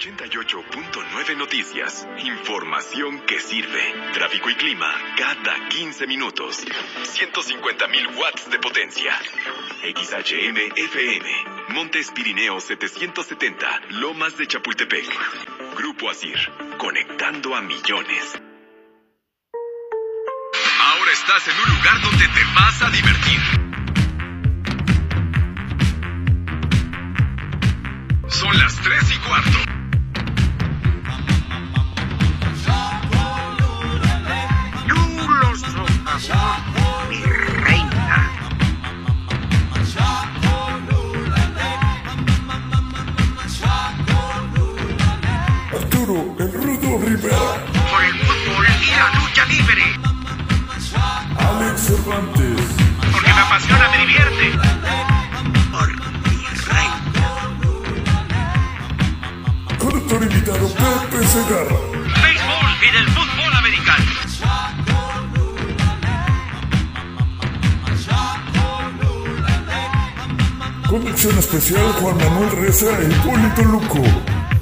88.9 Noticias. Información que sirve. Tráfico y clima cada 15 minutos. 150.000 watts de potencia. XHM FM. Montes Pirineo 770. Lomas de Chapultepec. Grupo Asir. Conectando a millones. Ahora estás en un lugar donde te vas a divertir. Son las 3 y cuarto. Mi reina. Arturo, el rudo Rivera, Por el fútbol y la lucha libre. Alex Cervantes, Porque me apasiona, me divierte. Por mi reina. conductor invitado Pepe Segarra, conducción especial Juan Manuel Reza e Hipólito Luco.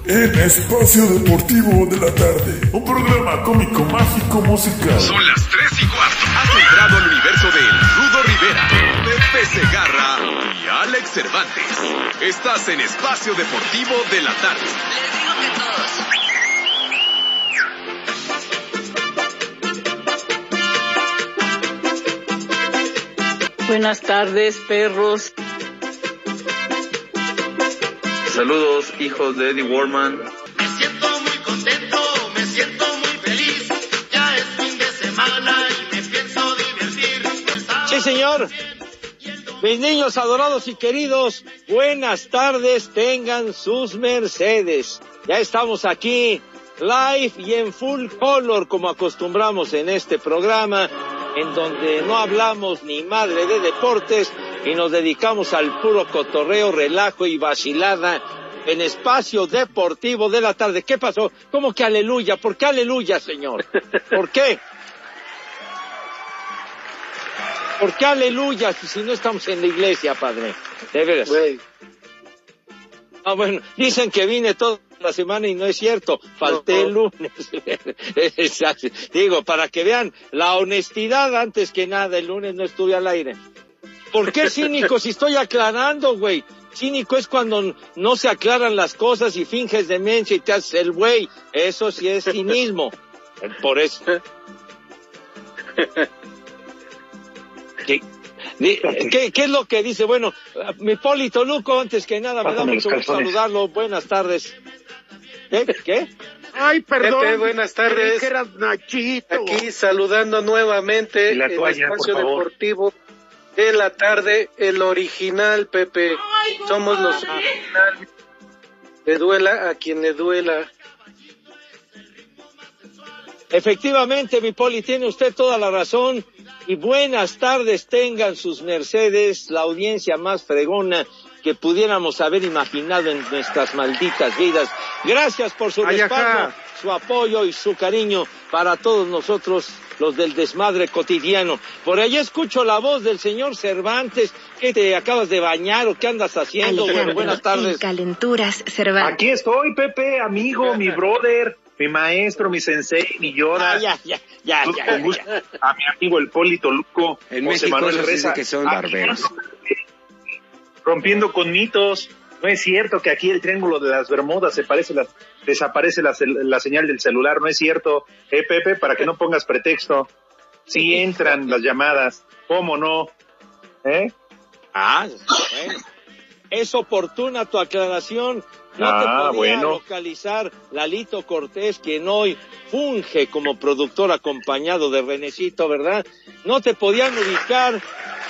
En Espacio Deportivo de la Tarde, un programa cómico, mágico, musical. Son las 3 y cuarto. Has entrado al universo de Rudo Rivera, Pepe Segarra y Alex Cervantes. Estás en Espacio Deportivo de la Tarde. Les digo que todos. Buenas tardes, perros. Saludos, hijos de Eddie Warman. Me siento muy contento, me siento muy feliz. Ya es fin de semana y me pienso divertir. Sí, señor. Mis niños adorados y queridos, buenas tardes, tengan sus mercedes. Ya estamos aquí, live y en full color, como acostumbramos en este programa, en donde no hablamos ni madre de deportes y nos dedicamos al puro cotorreo, relajo y vacilada en espacio deportivo de la tarde. ¿Qué pasó? ¿Cómo que aleluya? ¿Por qué aleluya, señor? ¿Por qué? ¿Por qué aleluya si, no estamos en la iglesia, padre? De veras. Ah, bueno, dicen que vine toda la semana y no es cierto. Falté el lunes. Digo, para que vean la honestidad antes que nada, el lunes no estuve al aire. ¿Por qué cínico si estoy aclarando, güey? Cínico es cuando no se aclaran las cosas y finges demencia y te haces el güey. Eso sí es cinismo. Por eso. ¿Qué, di- qué- qué es lo que dice? Bueno, mi Polito Luco, antes que nada, me da mucho gusto saludarlo. Buenas tardes. ¿Qué? ¿Qué? Ay, perdón. Pepe, buenas tardes. Eras Nachito. Aquí saludando nuevamente el espacio deportivo de la tarde, el original, Pepe. Somos los originales. Le duela a quien le duela. Efectivamente, mi Poli, tiene usted toda la razón. Y buenas tardes tengan sus mercedes, la audiencia más fregona que pudiéramos haber imaginado en nuestras malditas vidas. Gracias por su Ay, respaldo. Su apoyo y su cariño para todos nosotros, los del desmadre cotidiano. Por ahí escucho la voz del señor Cervantes. ¿Qué te acabas de bañar o qué andas haciendo? Bueno, buenas en tardes. Calenturas Cervantes. Aquí estoy, Pepe, amigo, mi brother, mi maestro, mi sensei, mi Yoda. Ah, ya, ya, ya, ya, ya, gusto ya. A mi amigo el Polito Luco, En José México Manuel Reza. que son barberos. Rompiendo con mitos. No es cierto que aquí el triángulo de las Bermudas se parece la- desaparece la, la señal del celular. No es cierto, eh, Pepe, para que no pongas pretexto. Sí entran las llamadas. ¿Cómo no? ¿Eh? Ah, bueno. Es oportuna tu aclaración. No Ah, te podía bueno. localizar Lalito Cortés, quien hoy funge como productor acompañado de Renecito, ¿verdad? No te podían ubicar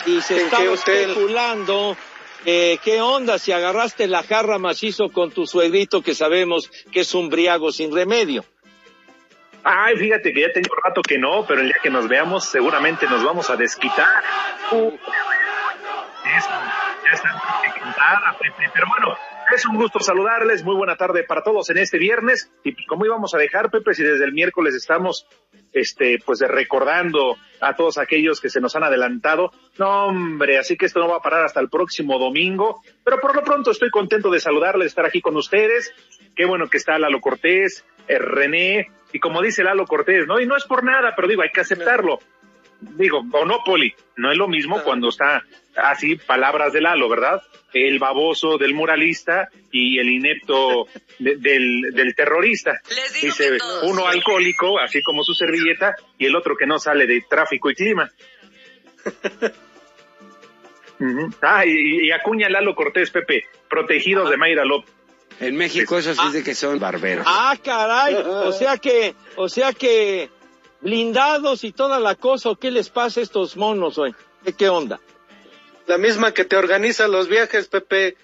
y se ¿En estaba especulando. Eh, ¿Qué onda si agarraste la jarra macizo con tu suegrito que sabemos que es un briago sin remedio? Ay, fíjate que ya tengo rato que no, pero el día que nos veamos seguramente nos vamos a desquitar. Uh, es- ya está. Pero bueno, es un gusto saludarles. Muy buena tarde para todos en este viernes. Y pues, ¿cómo íbamos a dejar, Pepe, si desde el miércoles estamos, este, pues recordando a todos aquellos que se nos han adelantado? No, hombre, así que esto no va a parar hasta el próximo domingo. Pero por lo pronto estoy contento de saludarles, de estar aquí con ustedes. Qué bueno que está Lalo Cortés, eh, René, y como dice Lalo Cortés, ¿no? Y no es por nada, pero digo, hay que aceptarlo. Digo, Monopoly, no es lo mismo cuando está así palabras de Lalo, ¿verdad? El baboso del muralista y el inepto de- del, del terrorista. Les digo Dice que todos. uno alcohólico, así como su servilleta, y el otro que no sale de tráfico y clima. Ah, y, y acuña Lalo Cortés, Pepe, protegidos de Mayra López. En México eso sí es de que son barberos. Ah, caray. O sea que, o sea que blindados y toda la cosa, ¿o qué les pasa a estos monos hoy? ¿Qué, qué onda? La misma que te organiza los viajes, Pepe.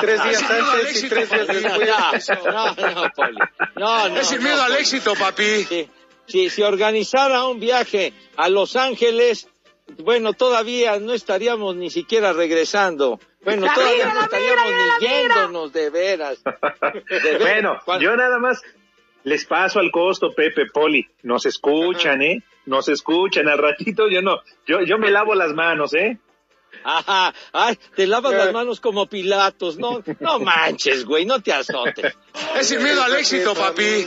Tres días al antes y tres días después. No, no, Poli. No, no, es el no, miedo al Poli. éxito, papi. Sí, sí, si organizara un viaje a Los Ángeles, bueno, todavía no estaríamos ni siquiera regresando. Bueno, todavía no estaríamos ni yéndonos de veras. De veras. Bueno, Cuando- yo nada más les paso al costo, Pepe, Poli. Nos escuchan, ¿eh? Nos escuchan. Al ratito yo no, yo, yo me lavo las manos, ¿eh? Ajá, ay, te lavas las manos como Pilatos. No, no manches, güey, no te azotes. Es el miedo al éxito, papi.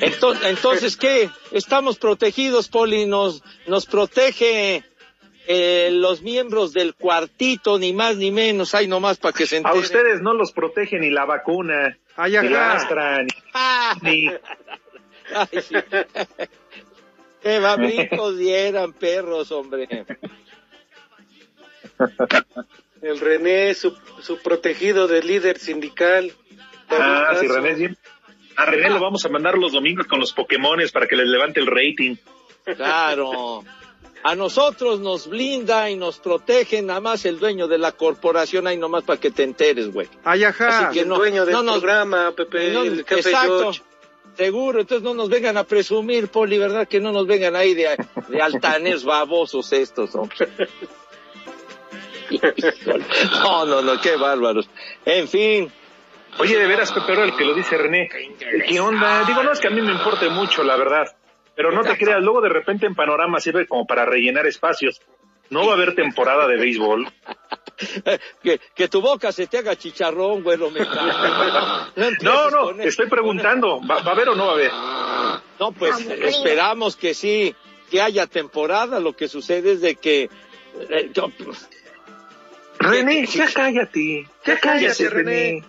Entonces, entonces ¿qué? Estamos protegidos, Poli, nos, nos protege eh, los miembros del cuartito, ni más ni menos, hay nomás para que se A enteren. ustedes no los protege ni la vacuna, Ay, ni la ajá. Astra, ni, Ah, ni- ay, sí. Qué babricos dieran perros, hombre. El René, su, su protegido de líder sindical. Ah, sí, René, sí. A René lo vamos a mandar los domingos con los Pokémones para que les levante el rating. Claro. A nosotros nos blinda y nos protege nada más el dueño de la corporación, ahí nomás para que te enteres, güey. Ay, ajá. Así que el no- dueño del no nos- programa, Pepe, No, el jefe exacto. George. Seguro, entonces no nos vengan a presumir, Poli, ¿verdad? Que no nos vengan ahí de, de altanes babosos estos, hombre. No, no, no, qué bárbaros. En fin, Oye, de veras, Pepe, el que lo dice René, ¿qué onda? Digo, no es que a mí me importe mucho, la verdad. Pero no te creas, luego de repente en Panorama sirve como para rellenar espacios. No va a haber temporada de béisbol. que, que tu boca se te haga chicharrón, güero. Me no, empieces No, no, eso. estoy preguntando, ¿va, va a haber o no va a haber? No, pues esperamos que sí, que haya temporada. Lo que sucede es de que... eh, yo- René, ya cállate, ya cállate, René.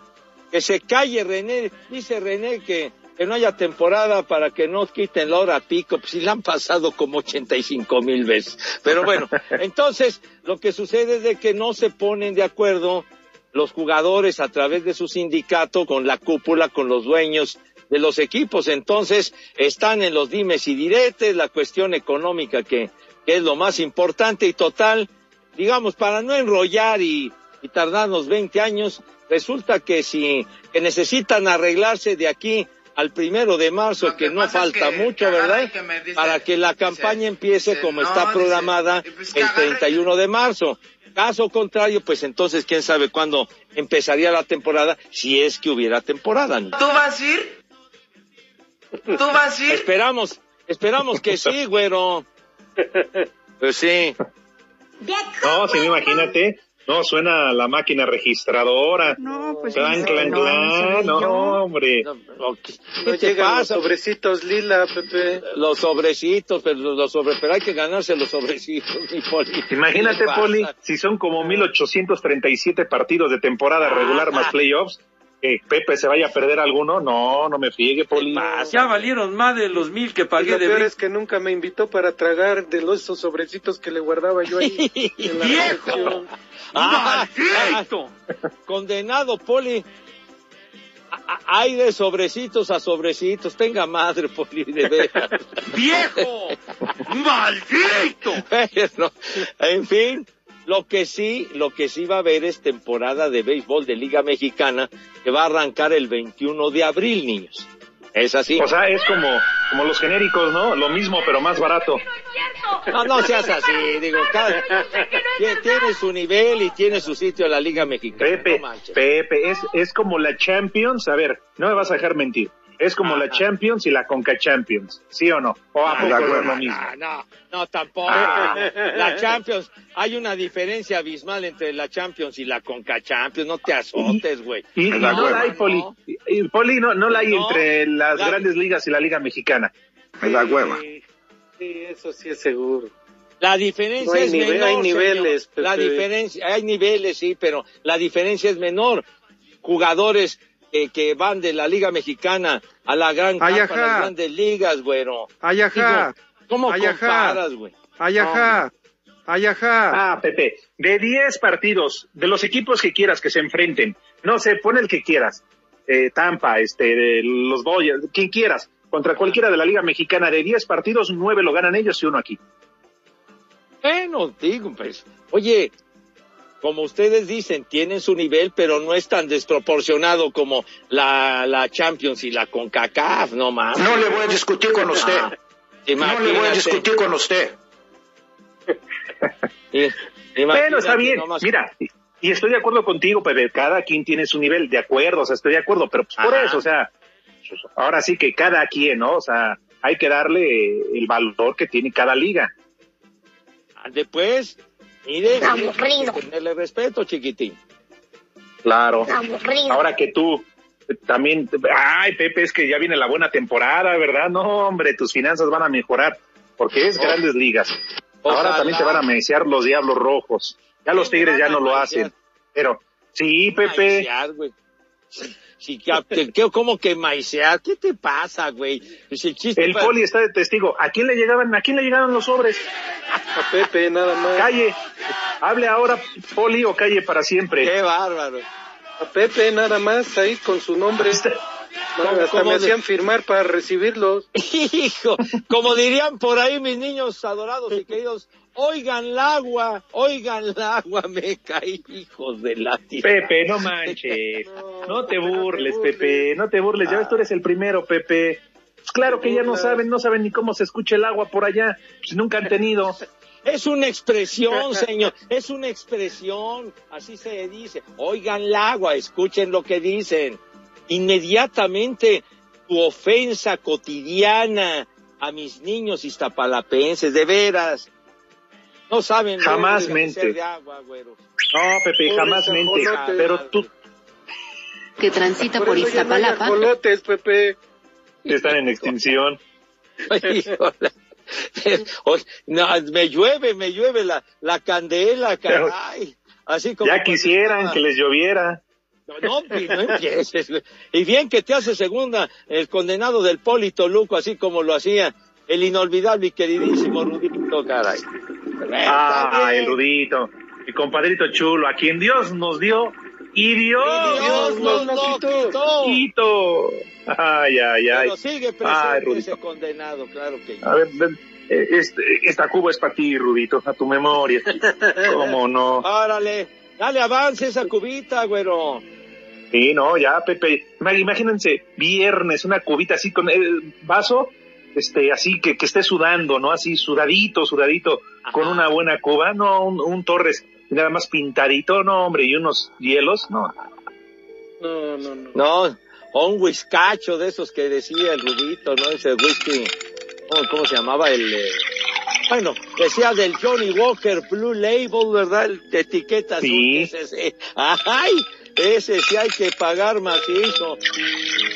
que se calle René, dice René que, que no haya temporada para que no quiten la hora pico, pues si la han pasado como 85 mil veces. Pero bueno, entonces lo que sucede es de que no se ponen de acuerdo los jugadores a través de su sindicato con la cúpula, con los dueños de los equipos. Entonces están en los dimes y diretes, la cuestión económica que, que es lo más importante y total, digamos, para no enrollar y, y tardarnos 20 años, resulta que si que necesitan arreglarse de aquí al primero de marzo, que, que no es falta que- mucho, ¿verdad? que dice- Para que la dice- campaña empiece dice, como no, está dice, programada pues el agarra y- 31 de marzo. Caso contrario, pues entonces quién sabe cuándo empezaría la temporada, si es que hubiera temporada. ¿no? ¿Tú vas a ir? ¿Tú vas a ir? Esperamos, esperamos que sí, güero. Pues sí. No, si no, imagínate, no, suena la máquina registradora. No, pues Clan, clan, no, clan, no, no, hombre. No, ¿Qué, te los pasa? sobrecitos lila, Pepe. Los sobrecitos, pero los sobre, pero hay que ganarse los sobrecitos, mi poli. Imagínate. Poli, si son como 1837 partidos de temporada regular más playoffs, que Pepe se vaya a perder alguno, no, no me fiegue, Poli. Ya valieron más de los mil que Y pagué lo de peor es que nunca me invitó para tragar de los esos sobrecitos que le guardaba yo ahí en la ¡Viejo! recepción. Ah, ¡Maldito! ah, condenado, Poli. Hay de sobrecitos a sobrecitos. Tenga madre, Poli, de veras. ¡Viejo! ¡Maldito! Pero, en fin, lo que sí, lo que sí va a haber es temporada de béisbol de Liga Mexicana que va a arrancar el 21 de abril, niños. Es así. O sea, es como, como los genéricos, ¿no? Lo mismo, pero más barato. No, no seas así, digo, cada, tie- tiene su nivel y tiene su sitio en la Liga Mexicana. Pepe, no. Pepe, es, es como la Champions, a ver, no me vas a dejar mentir. Es como la Champions y la Conca Champions, ¿sí o no? ¿O a poco no es lo mismo? Ah, no, no, tampoco. Ah. La Champions, hay una diferencia abismal entre la Champions y la Conca Champions, no te azotes, güey. Y, y no la hay, Poli. Y- y, Poli, no, no la hay No, entre las la- grandes ligas y la Liga Mexicana. Me da hueva. Sí, eso sí es seguro. La diferencia No hay es nive- menor. hay niveles. La diferencia, hay niveles, sí, pero la diferencia es menor. Jugadores eh, que van de la Liga Mexicana a la gran Ay, campa, a las grandes ligas, güero. Ay, ajá. Digo, ¿Cómo Ay, ajá. comparas, güey? Ay, ajá. Ay, ajá. Ah, Pepe, de 10 partidos, de los equipos que quieras que se enfrenten, no sé, pon el que quieras, eh, Tampa, este, de los Dodgers, quien quieras, contra cualquiera de la Liga Mexicana, de 10 partidos, 9 lo ganan ellos y uno aquí. Bueno, digo, pues, oye, como ustedes dicen, tienen su nivel, pero no es tan desproporcionado como la, la Champions y la CONCACAF, no más. No le voy a discutir con usted. Ah, No le voy a discutir con usted. Imagínate está bien, nomás. mira, y, estoy de acuerdo contigo, Pepe, cada quien tiene su nivel, de acuerdo, o sea, estoy de acuerdo, pero pues por Ajá. eso, o sea, ahora sí que cada quien, ¿no? O sea, hay que darle el valor que tiene cada liga. Después, mire, Aburrido. hay que tenerle respeto, chiquitín. Claro. Aburrido. Ahora que tú eh, también, ay Pepe, es que ya viene la buena temporada, ¿verdad? No, hombre, tus finanzas van a mejorar, porque es grandes ligas. Ahora Ojalá. también te van a mesear los diablos rojos. Ya los tigres ya no lo hacen. Pero, sí, Pepe. Maicear, Sí, que- que- que- ¿Cómo que maicear? ¿Qué te pasa, güey? Pues el chiste El pa- poli está de testigo. ¿A quién le llegaban, a quién le llegaban los sobres? A Pepe, nada más. Calle. Hable ahora, poli, o calle para siempre. Qué bárbaro. A Pepe, nada más, ahí con su nombre. No, hasta cómo me de- hacían firmar para recibirlos. Hijo, como dirían por ahí mis niños adorados y queridos, oigan el agua, oigan el agua, me caí, hijos de la tía. Pepe, no manches. No te burles, Pepe. No te burles. Ya ves, tú eres el primero, Pepe. Pues claro que ya no saben, no saben ni cómo se escucha el agua por allá. Pues nunca han tenido. Es una expresión, señor, es una expresión, así se dice. Oigan el agua, escuchen lo que dicen. Inmediatamente tu ofensa cotidiana a mis niños iztapalapenses, de veras. No saben Jamás mente. de agua, güero. No, Pepe, jamás mente. Pero tú Que transita por, no Iztapalapa. ajolotes, Pepe. están en extinción. No, me llueve, me llueve la, la candela, caray. Así como Ya quisieran estaba- que les lloviera. No, no, pi- no empieces. Y bien que te hace segunda el condenado del Polito Luco, así como lo hacía el inolvidable y queridísimo Rudito, caray. Ah, el Rudito. Mi compadrito chulo, a quien Dios nos dio y Dios, Y Dios nos lo quitó. quitó. Ay, ay, ay. Pero sigue Ay, ese condenado, claro que A ver, ven, eh, este, esta cuba es para ti, Rudito, a tu memoria. ¿Cómo no? Árale, dale avance esa cubita, güero. Sí, no, ya, Pepe. Ima- Imagínense, viernes, una cubita así con el vaso, este, así que, que esté sudando, ¿no? Así sudadito, sudadito, con una buena cuba, no, un, un Torres nada más pintadito, no, hombre, y unos hielos, no. No, no, no. No, o un whiskacho de esos que decía el Rudito, ¿no? Ese whisky, ¿cómo, cómo se llamaba el...? eh? Bueno, decía del Johnny Walker Blue Label, ¿verdad? El de etiqueta Sí. que ese sí. ¡Ay! Ese sí hay que pagar macizo.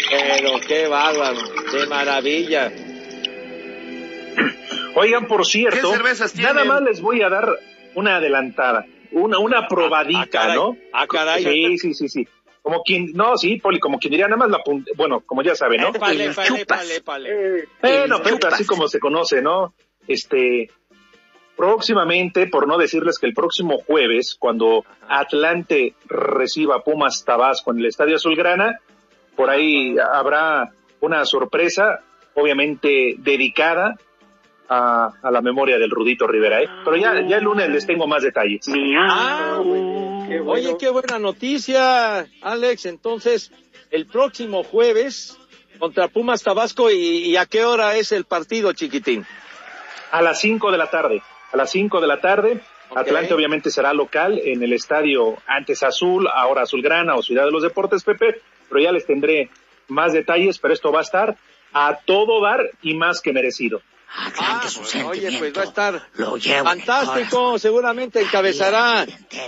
Pero qué bárbaro, de maravilla. Oigan, por cierto, ¿Qué cervezas nada más les voy a dar una adelantada, una, una probadita, Ah, caray. ¿no? Ah, caray. Sí, sí, sí, sí. Como quien, no, sí, Poli, como quien diría, nada más la pun- bueno, como ya saben, ¿no? Épale, épale, chupas. épale. Eh, Bueno, Pepe, chupas. así como se conoce, ¿no? Este, próximamente, por no decirles que el próximo jueves, cuando Atlante reciba a Pumas Tabasco en el Estadio Azulgrana, por ahí habrá una sorpresa, obviamente dedicada a, a la memoria del Rudito Rivera, ¿eh? Pero ya, ya el lunes les tengo más detalles. Ah, qué bueno. Oye, qué buena noticia, Alex. Entonces, el próximo jueves, Contra Pumas Tabasco y, y a qué hora es el partido, chiquitín? A las 5 de la tarde. A las 5 de la tarde. Ok. Atlante obviamente será local en el estadio antes Azul, ahora Azulgrana o Ciudad de los Deportes, Pepe, pero ya les tendré más detalles, pero esto va a estar a todo dar y más que merecido. Ah, oye, pues va a estar fantástico. Seguramente encabezará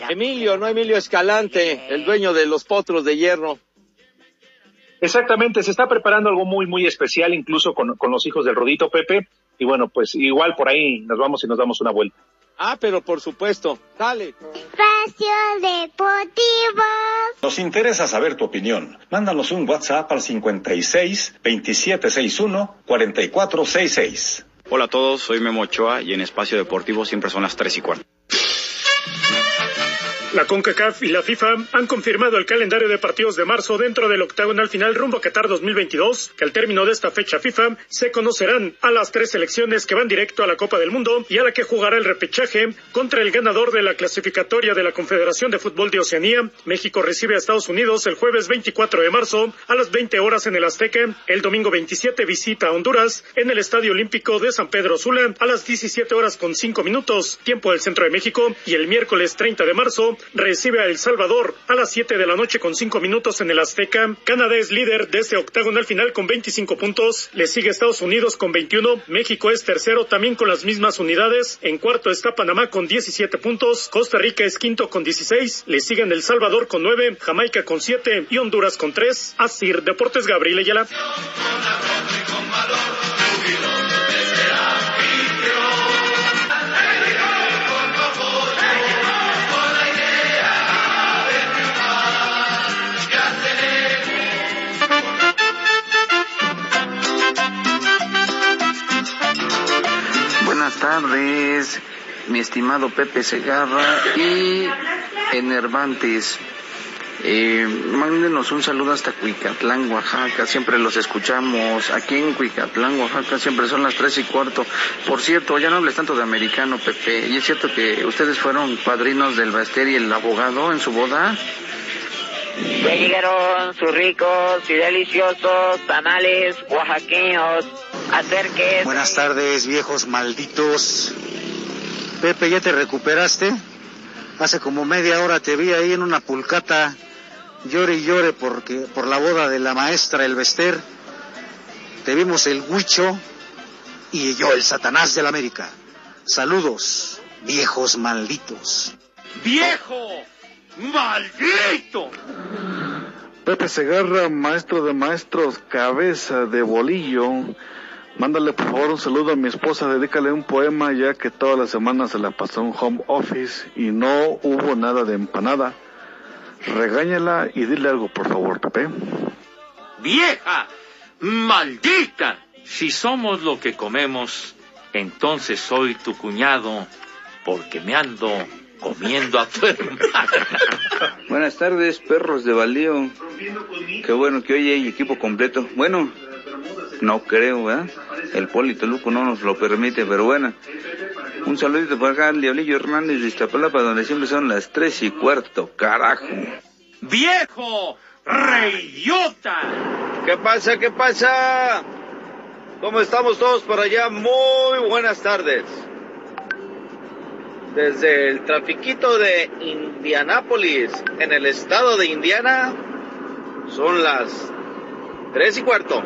Emilio, no Emilio Escalante, el dueño de los potros de hierro. Exactamente, se está preparando algo muy, muy especial, incluso con, con los hijos del Rodito Pepe, y bueno, pues igual por ahí nos vamos y nos damos una vuelta. Ah, pero por supuesto. Dale. Espacio Deportivo. Nos interesa saber tu opinión. Mándanos un WhatsApp al 56 2761 4466. Hola a todos, soy Memo Ochoa y en Espacio Deportivo siempre son las 3 y cuarto. La CONCACAF y la FIFA han confirmado el calendario de partidos de marzo dentro del octagonal final rumbo a Qatar 2022, que al término de esta fecha FIFA se conocerán a las tres selecciones que van directo a la Copa del Mundo y a la que jugará el repechaje contra el ganador de la clasificatoria de la Confederación de Fútbol de Oceanía. México recibe a Estados Unidos el jueves 24 de marzo a las 20 horas en el Azteca. El domingo 27 visita a Honduras en el Estadio Olímpico de San Pedro Sula a las 17 horas con 5 minutos, tiempo del centro de México. Y el miércoles 30 de marzo recibe a El Salvador a las 7 de la noche con 5 minutos en el Azteca. Canadá es líder de este octagonal final con 25 puntos. Le sigue Estados Unidos con 21. México es tercero también con las mismas unidades. En cuarto está Panamá con 17 puntos. Costa Rica es quinto con 16. Le siguen El Salvador con 9. Jamaica con 7 y Honduras con 3. Asir Deportes Gabriel Ayala. Buenas tardes, mi estimado Pepe Segarra y Enervantes. Eh, mándenos un saludo hasta Cuicatlán, Oaxaca. Siempre los escuchamos. Aquí en Cuicatlán, Oaxaca, siempre son las tres y cuarto. Por cierto, ya no hables tanto de americano, Pepe. ¿Y es cierto que ustedes fueron padrinos del Baster y el abogado en su boda? Ya llegaron sus ricos y deliciosos tamales oaxaqueños. Acérquese. Buenas tardes, viejos malditos. Pepe, ¿ya te recuperaste? Hace como media hora te vi ahí en una pulcata, llore y llore porque, por la boda de la maestra El Bester. Te vimos el huicho y yo el satanás de la América. Saludos, viejos malditos. ¡Viejo! ¡Maldito! Pepe Segarra, maestro de maestros, cabeza de bolillo. Mándale por favor un saludo a mi esposa, dedícale un poema ya que toda la semana se la pasó en home office y no hubo nada de empanada. Regáñala y dile algo por favor, Pepe. ¡Vieja! ¡Maldita! Si somos lo que comemos, entonces soy tu cuñado, porque me ando comiendo a tu hermana. Buenas tardes, perros de baldío. Qué bueno que hoy hay equipo completo. Bueno, no creo, ¿verdad? El Polito Luco no nos lo permite, pero bueno. Un saludito para acá al Diablillo Hernández de Iztapalapa, donde siempre son las tres y cuarto, carajo. ¡Viejo! ¡Reyota! ¿Qué pasa? ¿Qué pasa? ¿Cómo estamos todos por allá? Muy buenas tardes. Desde el trafiquito de Indianápolis, en el estado de Indiana, son las tres y cuarto.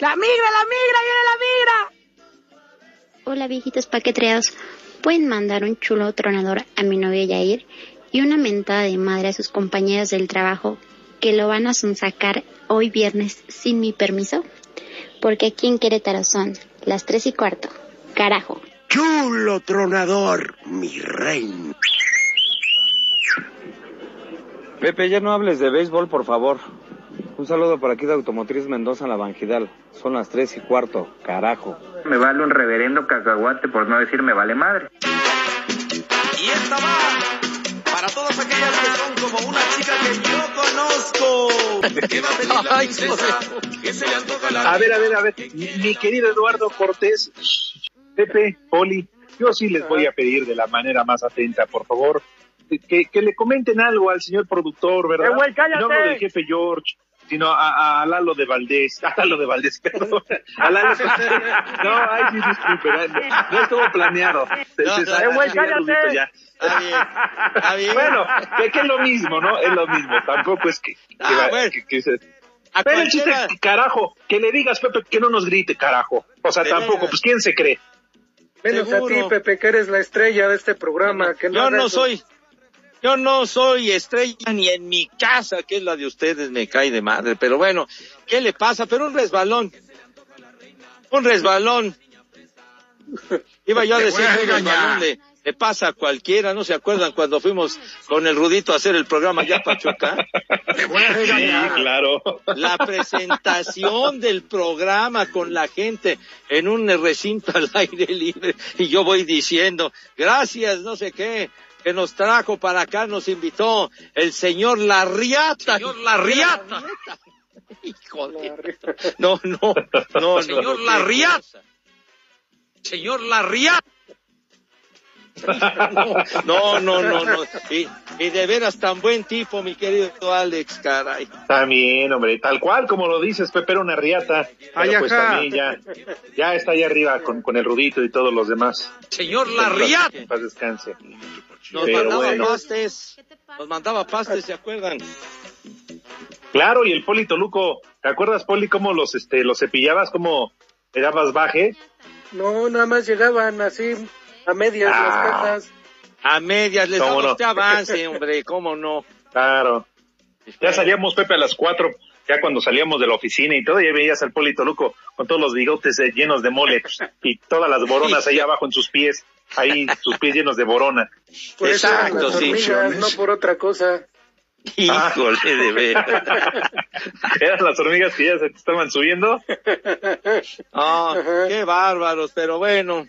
La migra, la migra, viene la migra. Hola viejitos paquetreados. Pueden mandar un chulo tronador a mi novia Yair y una mentada de madre a sus compañeras del trabajo que lo van a sonsacar hoy viernes sin mi permiso. Porque aquí en Querétaro son las tres y cuarto. Carajo. Chulo tronador, mi rey. Pepe, ya no hables de béisbol, por favor. Un saludo por aquí de Automotriz Mendoza en la Bangidal. Son las tres y cuarto, carajo. Me vale un reverendo cacahuate por no decir me vale madre. Y esta va para todas aquellas que son como una chica que yo conozco. ¿Qué va a pedir la princesa? ¿Qué se le antoja la A ver, a ver, a ver. Mi querido Eduardo Cortés, Pepe, Poli, yo sí les voy a pedir de la manera más atenta, por favor, que, que le comenten algo al señor productor, ¿verdad? Eh, güey, cállate. No hablo del jefe George, sino a, a Lalo de Valdés, a Lalo de Valdés, perdón, a Lalo, no, ay, sí, disculpe, no, estuvo planeado, se, No, se no, salió güey, así ya cállate. Rudito, ya. Está bien, está bien. Bueno, que, que es lo mismo, ¿no? Es lo mismo, tampoco es que, que, Ah, va- bueno. que- que se- A Pero el chiste, carajo, que le digas, Pepe, que no nos grite, carajo. O sea, tampoco, pues, ¿quién se cree? Menos a ti. Pepe, que eres la estrella de este programa. Que no Yo no eso. soy, yo no soy estrella ni en mi casa, que es la de ustedes, me cae de madre. Pero bueno, ¿qué le pasa? Pero un resbalón. Un resbalón. Iba yo a decir un resbalón le pasa a cualquiera. ¿No se acuerdan cuando fuimos con el Rudito a hacer el programa allá a Pachuca? Sí, claro. La presentación del programa con la gente en un recinto al aire libre y yo voy diciendo, gracias, no sé qué, que nos trajo para acá, nos invitó el señor Larriata. Señor Larriata. Híjole. No, no, no, no. Señor Larriata. Señor Larriata. No, no, no, no. Y, y de veras tan buen tipo, mi querido Alex, caray. También, hombre, tal cual como lo dices, Pepe era una riata. Pero Ay, pues ajá. también ya, ya está ahí arriba con, con el Rudito y todos los demás. Señor Larriata. Que en paz descanse. Nos Pero mandaba bueno. pastes. Nos mandaba pastes, ¿se acuerdan? Claro, y el Poli Toluco, ¿te acuerdas, Poli, cómo los, este, los cepillabas, cómo le dabas baje? No, nada más llegaban así a medias Ah. las cajas. A medias les ¿Cómo damos no? este avance, hombre, ¿cómo no? Claro. Ya salíamos, Pepe, a las cuatro, ya cuando salíamos de la oficina y todo, ya veías al Poli Toluco con todos los bigotes eh, llenos de mole y todas las boronas ahí abajo en sus pies, ahí sus pies llenos de borona. Por eso Exacto, las sí. hormigas, no por otra cosa. Híjole, de veras. Eran las hormigas que ya se te estaban subiendo. Ah, qué bárbaros, pero bueno.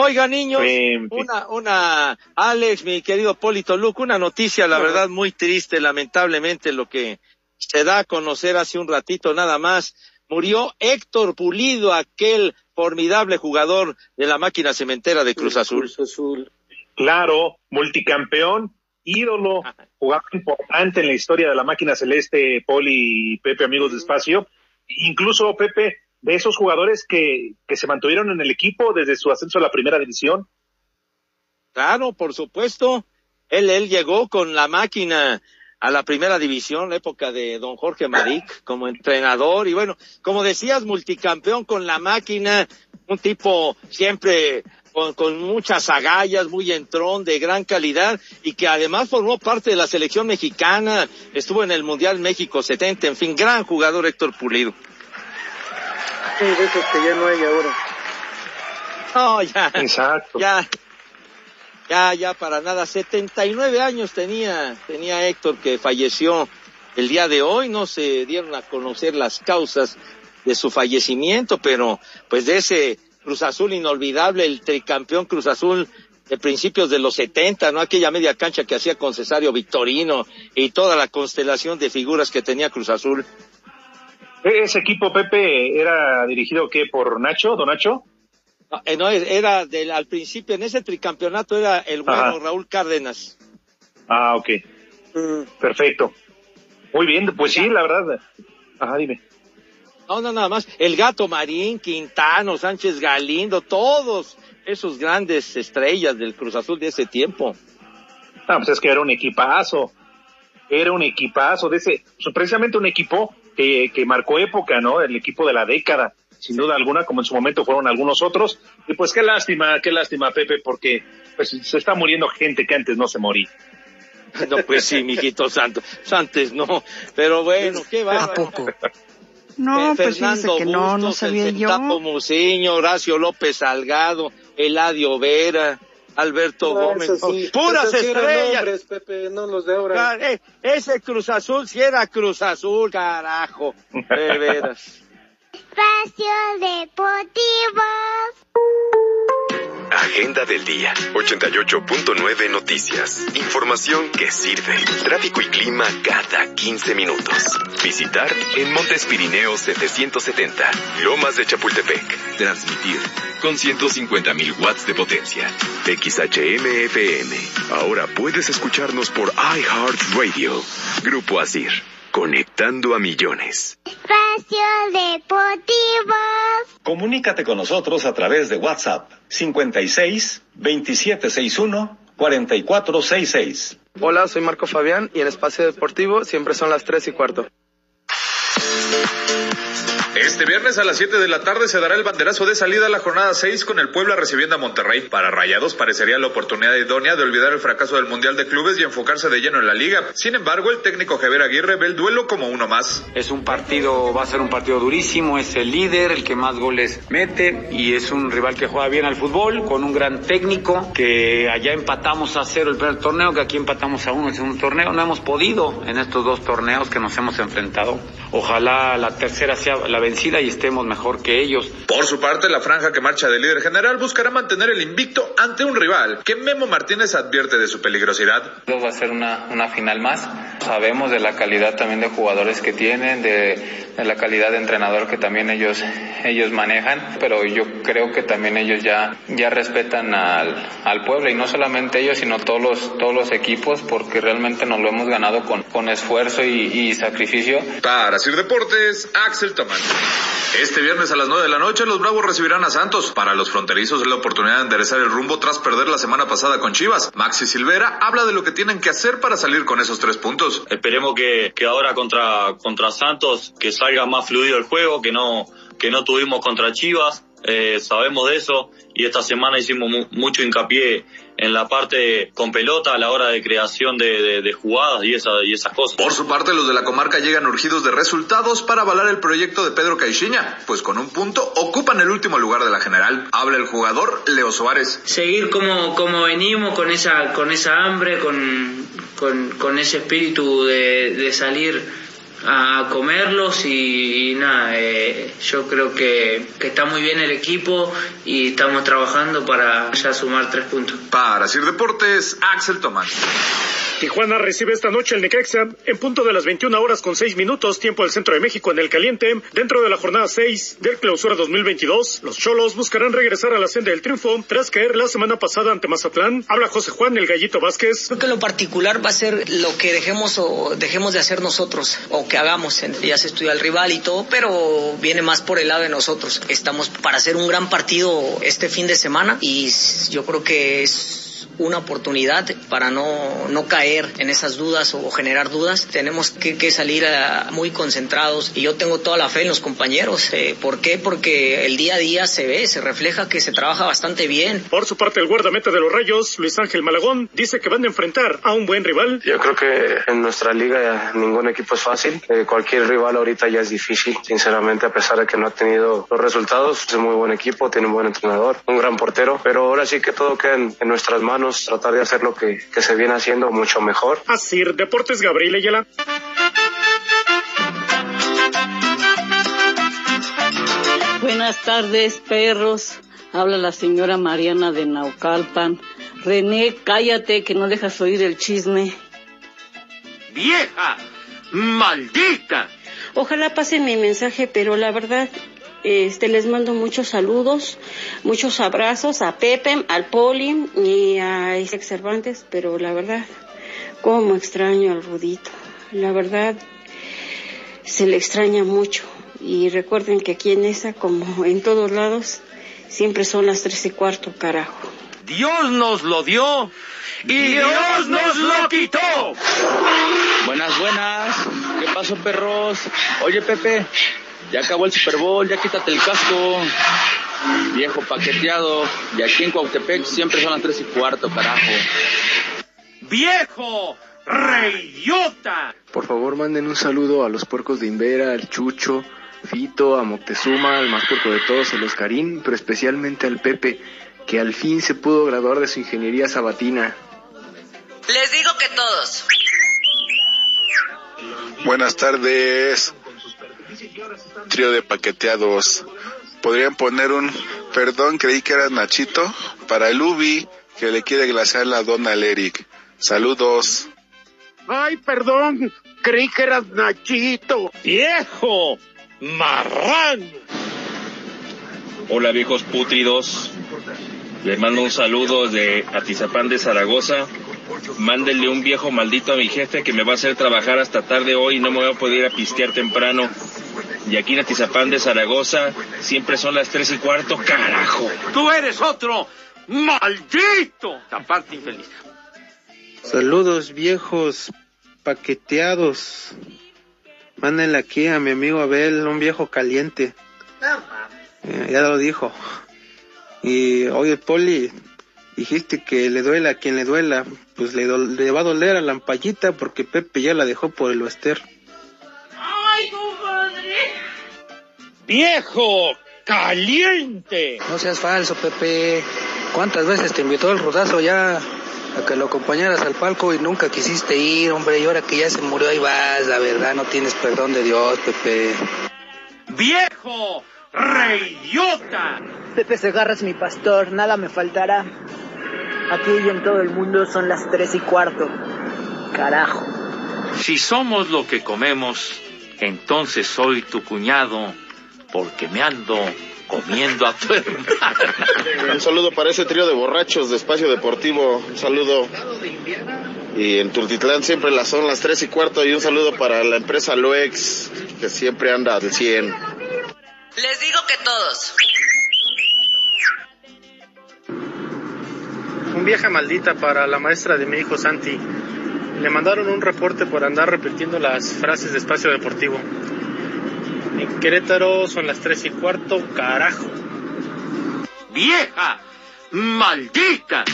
Oiga, niños, una, una, Alex, mi querido Polito Luco, una noticia, la verdad, muy triste, lamentablemente, lo que se da a conocer hace un ratito nada más. Murió Héctor Pulido, aquel formidable jugador de la máquina cementera de Cruz Azul. Cruz Azul. Claro, multicampeón, ídolo, jugador importante en la historia de la máquina celeste, Poli y Pepe, amigos de espacio. Incluso, Pepe, de esos jugadores que, que se mantuvieron en el equipo desde su ascenso a la primera división. Claro, por supuesto. Él, él llegó con la máquina a la primera división, la época de don Jorge Maric, como entrenador. Y bueno, como decías, multicampeón con la máquina, un tipo siempre con, con muchas agallas, muy entrón, de gran calidad, y que además formó parte de la selección mexicana, estuvo en el Mundial México 70, en fin, gran jugador Héctor Pulido. Sí, de esos que ya no hay ahora. No, ya. Exacto. Ya, ya, ya para nada. 79 años tenía, tenía Héctor que falleció el día de hoy. No se dieron a conocer las causas de su fallecimiento, pero pues de ese Cruz Azul inolvidable, el tricampeón Cruz Azul de principios de los 70, ¿no? Aquella media cancha que hacía con Cesario Victorino y toda la constelación de figuras que tenía Cruz Azul. E- Ese equipo, Pepe, era dirigido, ¿qué? ¿Por Nacho, Don Nacho? No, eh, no, era del, al principio, en ese tricampeonato era el bueno Ajá. Raúl Cárdenas. Ah, ok. Perfecto. Muy bien, pues sí, la verdad. Ajá, dime. No, no, nada más. El Gato Marín, Quintano, Sánchez Galindo, todos esos grandes estrellas del Cruz Azul de ese tiempo. Ah, pues es que era un equipazo. Era un equipazo de ese, precisamente un equipo que, que marcó época, ¿no? El equipo de la década, sin duda alguna, como en su momento fueron algunos otros. Y pues qué lástima, qué lástima, Pepe, porque pues se está muriendo gente que antes no se moría. No, pues sí, mijito santo. Antes no. Pero bueno, qué va. ¿A poco? No, Eh, pues Fernando que no, no Bustos, sabía el yo. Centavo Muciño, Horacio López Salgado, Eladio Vera, Alberto No, Gómez. sí, Puras esos sí estrellas. nombres, Pepe, no los de ahora. Car- eh, ese Cruz Azul sí era Cruz Azul, carajo. De veras. Espacio Deportivo. Agenda del día. 88.9 Noticias. Información que sirve. Tráfico y clima cada 15 minutos. Visitar en Montes Pirineos 770. Lomas de Chapultepec. Transmitir con 150.000 watts de potencia. XHMFM. Ahora puedes escucharnos por iHeartRadio. Grupo Asir. Conectando a millones. Espacio Deportivo. Comunícate con nosotros a través de WhatsApp 56 2761 4466. Hola, soy Marco Fabián y en Espacio Deportivo siempre son las 3 y cuarto. Este viernes a las 7 de la tarde se dará el banderazo de salida a la jornada 6 con el Puebla recibiendo a Monterrey. Para Rayados parecería la oportunidad idónea de olvidar el fracaso del Mundial de Clubes y enfocarse de lleno en la liga. Sin embargo, el técnico Javier Aguirre ve el duelo como uno más. Es un partido, va a ser un partido durísimo, es el líder, el que más goles mete y es un rival que juega bien al fútbol, con un gran técnico, que allá empatamos a cero el primer torneo, que aquí empatamos a uno el segundo torneo. No hemos podido en estos dos torneos que nos hemos enfrentado. Ojalá la tercera sea la vencida y estemos mejor que ellos. Por su parte, la franja que marcha de líder general buscará mantener el invicto ante un rival que Memo Martínez advierte de su peligrosidad. Va a ser una, una final más. Sabemos de la calidad también de jugadores que tienen, de, de la calidad de entrenador que también ellos, ellos manejan, pero yo creo que también ellos ya, ya respetan al, al pueblo y no solamente ellos, sino todos los, todos los equipos, porque realmente nos lo hemos ganado con, con esfuerzo y, y sacrificio. Para Sir Deportes, Axel Tomán. Este viernes a las 9 de la noche los Bravos recibirán a Santos. Para los fronterizos es la oportunidad de enderezar el rumbo tras perder la semana pasada con Chivas. Maxi Silvera habla de lo que tienen que hacer para salir con esos tres puntos. Esperemos que, que ahora contra, contra Santos que salga más fluido el juego, que no, que no tuvimos contra Chivas. Eh, sabemos de eso y esta semana hicimos mu mucho hincapié en la parte con pelota a la hora de creación de, de, de jugadas y, esa, y esas cosas. Por su parte, los de la comarca llegan urgidos de resultados para avalar el proyecto de Pedro Caixinha, pues con un punto ocupan el último lugar de la general. Habla el jugador Leo Suárez. Seguir como, como venimos con esa, con esa hambre, con, con, con ese espíritu de, de salir a comerlos y, nada, eh, yo creo que, que, está muy bien el equipo y estamos trabajando para ya sumar tres puntos. Para Sir Deportes, Axel Tomás. Tijuana recibe esta noche el Necaxa en punto de las 21 horas con 6 minutos, tiempo del centro de México en el caliente. Dentro de la jornada 6 del clausura 2022, los Cholos buscarán regresar a la senda del triunfo tras caer la semana pasada ante Mazatlán. Habla José Juan, el gallito Vázquez. Creo que lo particular va a ser lo que dejemos o dejemos de hacer nosotros o que hagamos. Ya se estudia el rival y todo, pero viene más por el lado de nosotros. Estamos para hacer un gran partido este fin de semana y yo creo que es una oportunidad para no, no caer en esas dudas o generar dudas. Tenemos que, que salir a, muy concentrados y yo tengo toda la fe en los compañeros. Eh, ¿Por qué? Porque el día a día se ve, se refleja que se trabaja bastante bien. Por su parte, el guardameta de los Rayos, Luis Ángel Malagón, dice que van a enfrentar a un buen rival. Yo creo que en nuestra liga ningún equipo es fácil. Eh, cualquier rival ahorita ya es difícil, sinceramente, a pesar de que no ha tenido los resultados. Es un muy buen equipo, tiene un buen entrenador, un gran portero, pero ahora sí que todo queda en, en nuestras manos tratar de hacer lo que, que se viene haciendo mucho mejor. Así, Deportes Gabriel Ayala. Buenas tardes, perros. Habla la señora Mariana de Naucalpan. René, cállate que no dejas oír el chisme. ¡Vieja! ¡Maldita! Ojalá pasen mi mensaje, pero la verdad, este, les mando muchos saludos, muchos abrazos a Pepe, al Poli y a Isaac Cervantes, pero la verdad, cómo extraño al Rudito. La verdad, se le extraña mucho. Y recuerden que aquí en esa, como en todos lados, siempre son las tres y cuarto, carajo. Dios nos lo dio y Dios nos lo quitó. Buenas, buenas. ¿Qué pasó, perros? Oye, Pepe, ya acabó el Super Bowl, ya quítate el casco. Viejo paqueteado. Y aquí en Cuautepec siempre son las tres y cuarto, carajo. ¡Viejo! ¡Reyota! Por favor, manden un saludo a los puercos de Invera, al Chucho, Fito, a Moctezuma, al más puerco de todos, el Oscarín, pero especialmente al Pepe, que al fin se pudo graduar de su ingeniería sabatina. Les digo que todos. Buenas tardes. Trío de paqueteados. ¿Podrían poner un perdón, creí que era Nachito, para el Ubi que le quiere glasear la dona al Eric? Saludos. Ay, perdón, creí que eras Nachito. ¡Viejo! ¡Marrán! Hola viejos putridos. Les mando un saludo de Atizapán de Zaragoza Mándenle un viejo maldito a mi jefe que me va a hacer trabajar hasta tarde hoy y no me voy a poder ir a pistear temprano. Y aquí en Atizapán de Zaragoza siempre son las tres y cuarto, carajo. Tú eres otro maldito. Aparte infeliz. Saludos viejos paqueteados. Mándenle aquí a mi amigo Abel un viejo caliente. Eh, ya lo dijo. Y oye, Poli, dijiste que le duela a quien le duela. Pues le, do- le va a doler a la ampallita porque Pepe ya la dejó por el Wester. ¡Ay, compadre! ¡Viejo caliente! No seas falso, Pepe. ¿Cuántas veces te invitó el rodazo ya a que lo acompañaras al palco y nunca quisiste ir, hombre? Y ahora que ya se murió ahí vas, la verdad, no tienes perdón de Dios, Pepe. ¡Viejo reidiota! Pepe Segarra es mi pastor, nada me faltará. Aquí y en todo el mundo son las tres y cuarto. Carajo. Si somos lo que comemos, entonces soy tu cuñado, porque me ando comiendo a tu hermana. Un saludo para ese trío de borrachos de Espacio Deportivo. Un saludo. Y en Tultitlán siempre las son las tres y cuarto. Y un saludo para la empresa Loex, que siempre anda al 100. Les digo que todos. Un vieja maldita para la maestra de mi hijo Santi. Le mandaron un reporte por andar repitiendo las frases de espacio deportivo. En Querétaro son las tres y cuarto, carajo. ¡Vieja maldita!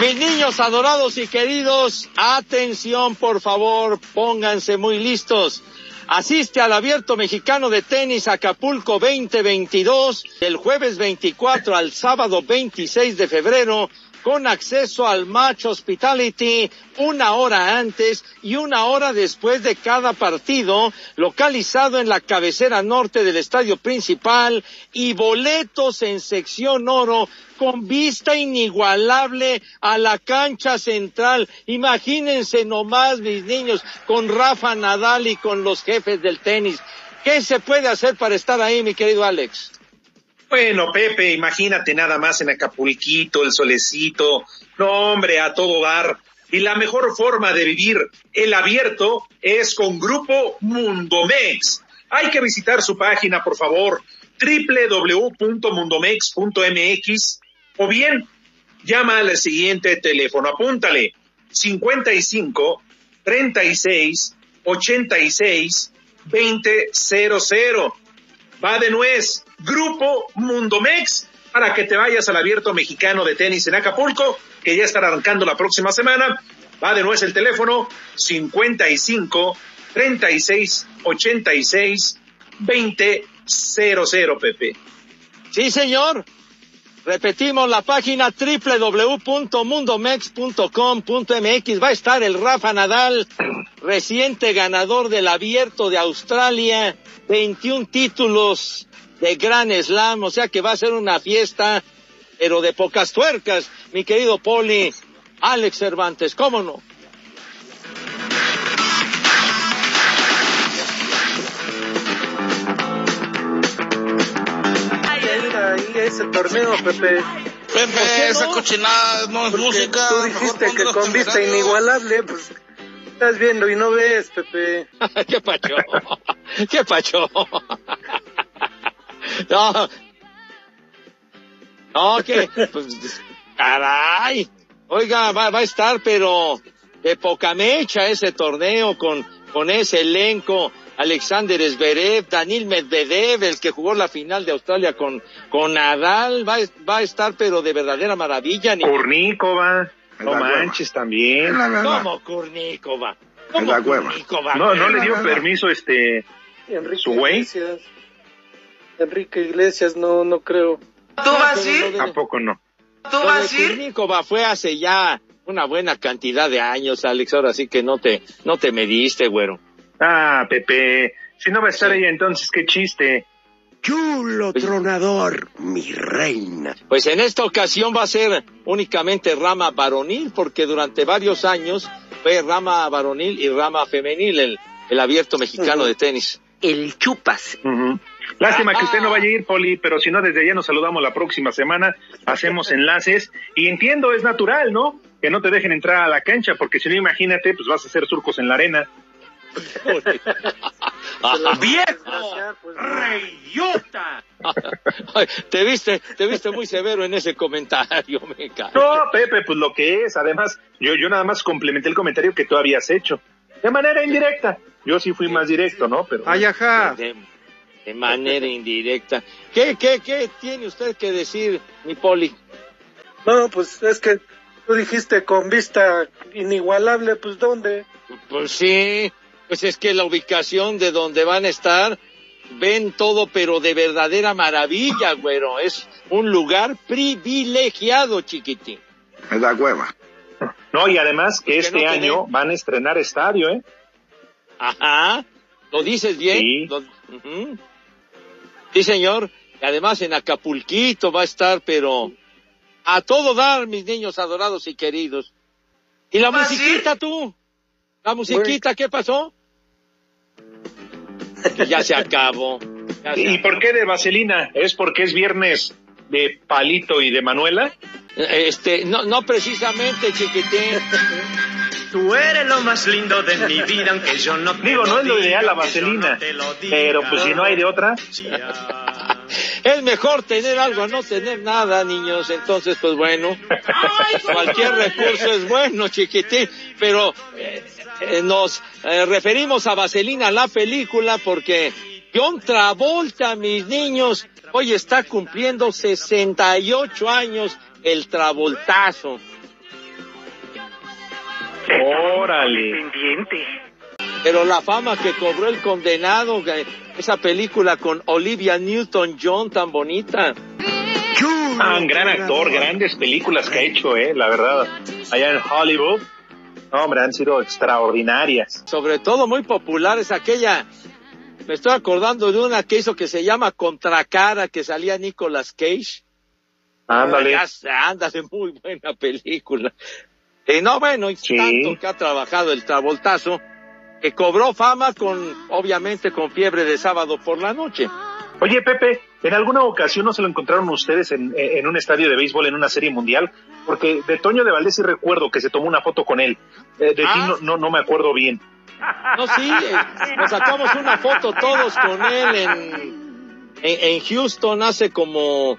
Mis niños adorados y queridos, atención por favor, pónganse muy listos. Asiste al Abierto Mexicano de Tenis Acapulco 2022 del jueves 24 al sábado 26 de febrero con acceso al Match Hospitality una hora antes y una hora después de cada partido, localizado en la cabecera norte del estadio principal y boletos en sección oro con vista inigualable a la cancha central. Imagínense nomás, mis niños, con Rafa Nadal y con los jefes del tenis. ¿Qué se puede hacer para estar ahí, mi querido Alex? Bueno, Pepe, imagínate nada más en Acapulquito, el solecito. No, hombre, a todo dar. Y la mejor forma de vivir el abierto es con Grupo Mundomex. Hay que visitar su página, por favor, www.mundomex.mx o bien llama al siguiente teléfono, apúntale 55 36 86 2000. Va de nuez, Grupo Mundomex, para que te vayas al abierto mexicano de tenis en Acapulco, que ya estará arrancando la próxima semana. Va de nuez el teléfono 55 36 86 2000, Pepe. Sí, señor. Repetimos la página www.mundomex.com.mx. Va a estar el Rafa Nadal, reciente ganador del Abierto de Australia, 21 títulos de Gran Slam, o sea que va a ser una fiesta, pero de pocas tuercas, mi querido Poli, Alex Cervantes, ¿cómo no? Ahí ese torneo, Pepe. Pepe, esa cochinada no es Porque música. Tú dijiste que con vista inigualable, pues estás viendo y no ves, Pepe. ¿Qué pacho? ¿Qué pacho? No. No, que, pues, caray. Oiga, va, va a estar, pero de poca mecha ese torneo con, con ese elenco. Alexander Zverev, Daniel Medvedev, el que jugó la final de Australia con, con Nadal, va, a- va a estar, pero de verdadera maravilla. Ni... Kurnikova, no la manches también. ¿Cómo Kurnikova? ¿Cómo la hueva. Kurnikova? No, no le dio permiso este Enrique su güey. Iglesias. Enrique Iglesias, no, no creo. ¿Tú vas a ir? Tampoco no. ¿Tú vas a ir? Kurnikova fue hace ya una buena cantidad de años, Alex, ahora sí que no te, no te mediste, güero. Ah, Pepe, si no va a estar ella entonces, qué chiste. Chulo tronador, mi reina. Pues en esta ocasión va a ser únicamente rama varonil, porque durante varios años fue rama varonil y rama femenil el, el abierto mexicano de tenis. El chupas. Lástima que usted no vaya a ir, Poli, pero si no, desde allá nos saludamos la próxima semana, hacemos enlaces y entiendo, es natural, ¿no? Que no te dejen entrar a la cancha, porque si no, imagínate, pues vas a hacer surcos en la arena. ¡Viejo! ¡Reyota! te viste, te viste muy severo en ese comentario, me cae. No, Pepe, pues lo que es. Además, yo, yo nada más complementé el comentario que tú habías hecho. De manera indirecta. Yo sí fui más directo, ¿no? Pero. Ay, ajá. De, de manera indirecta. ¿Qué, qué, qué tiene usted que decir, mi poli? No, pues es que tú dijiste con vista inigualable, pues ¿dónde? Pues sí, pues es que la ubicación de donde van a estar, ven todo, pero de verdadera maravilla, güero. Es un lugar privilegiado, chiquitín. Es la cueva. No, y además que este no año van a estrenar estadio, ¿eh? Ajá, ¿lo dices bien? Sí. Lo-. Sí, señor. Y además en Acapulquito va a estar, pero a todo dar, mis niños adorados y queridos. ¿Y la musiquita tú? ¿La musiquita qué pasó? Que ya se acabó. Ya se ¿Y por qué de vaselina? ¿Es porque es viernes de Palito y de Manuela? Este, no, no precisamente, chiquitín. Tú eres lo más lindo de mi vida, aunque yo no te Digo, no es lo ideal la vaselina, no pero pues si no hay de otra. Es mejor tener algo a no tener nada, niños. Entonces, pues bueno, cualquier recurso es bueno, chiquitín. Pero eh, eh, nos eh, referimos a Vaselina, la película, porque John Travolta, mis niños, hoy está cumpliendo 68 años el Travoltazo. Órale. Pero la fama que cobró el condenado, esa película con Olivia Newton-John tan bonita. Ah, un gran actor, grandes películas que ha hecho, eh, la verdad. Allá en Hollywood. No, hombre, han sido extraordinarias. sobre todo muy popular es aquella me estoy acordando de una que hizo que se llama Contracara que salía Nicolas Cage Ándale. Ándale muy buena película y no bueno y tanto que ha trabajado el Travoltazo que cobró fama con obviamente con fiebre de sábado por la noche Oye, Pepe, ¿en alguna ocasión no se lo encontraron ustedes en, en un estadio de béisbol en una serie mundial? Porque de Toño de Valdés sí recuerdo que se tomó una foto con él. Eh, de ti Ah. no, no, no me acuerdo bien. No, sí, eh, nos sacamos una foto todos con él en, en, en Houston hace como